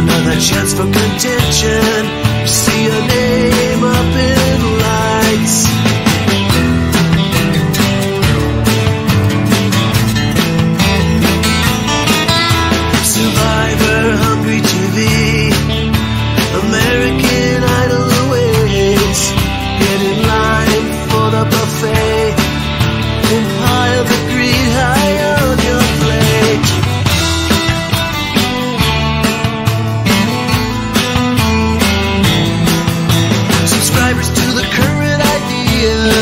another chance for contention. you.